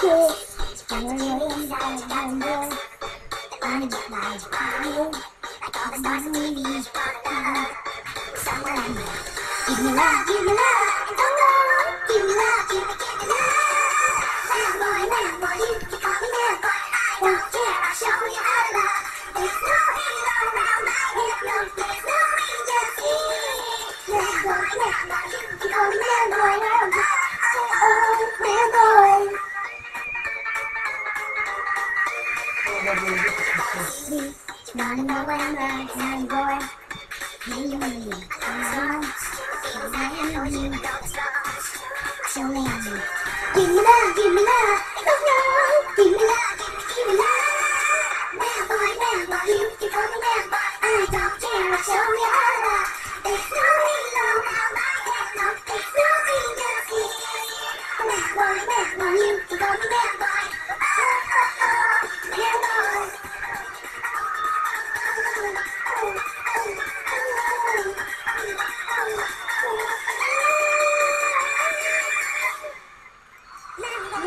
cute. Give me love, give me love. Don't go. Give me love, give me, give me love. Man, boy, man, boy, you call me man, but I don't care. I'll show you how love. There's no heat my head. No, there's no agency. Man, boy, you call me man, boy. Running away, bad boy. Hey, you, Cause I know you so lazy. Give me love, give me love, oh no. Give me love, give me, me love. Bad boy, bad boy, you can call me bad boy. I don't care, show you how to love. There's no halo around my head, no, there's no agency. Bad boy, bad boy, you can call me bad boy. I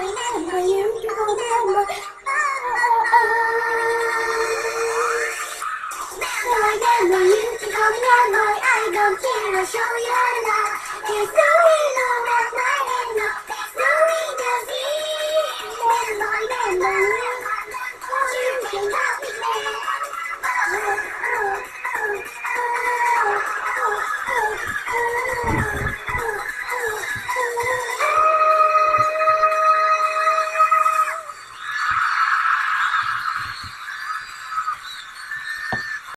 don't care, I'll show you how to love.